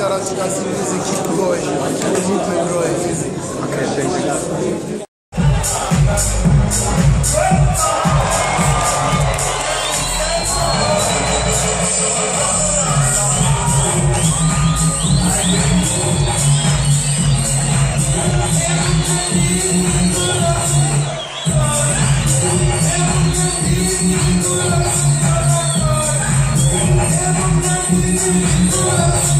shout out to Gazi Music, keep going. Keep it growing. Okay, thank you.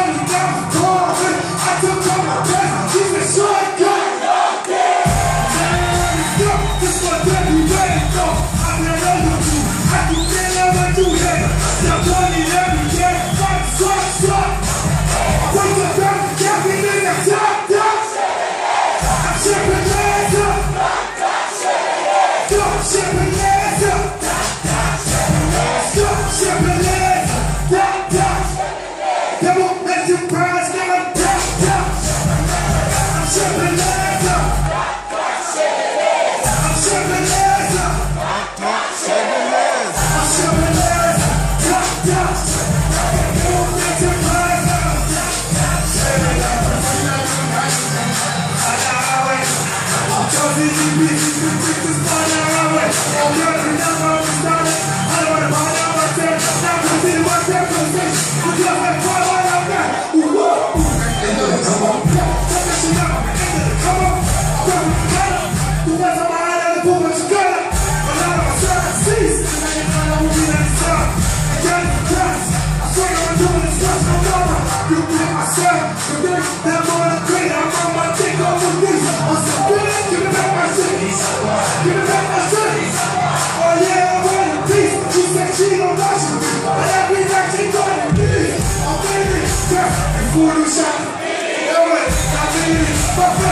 40 shots. Ellis, I mean,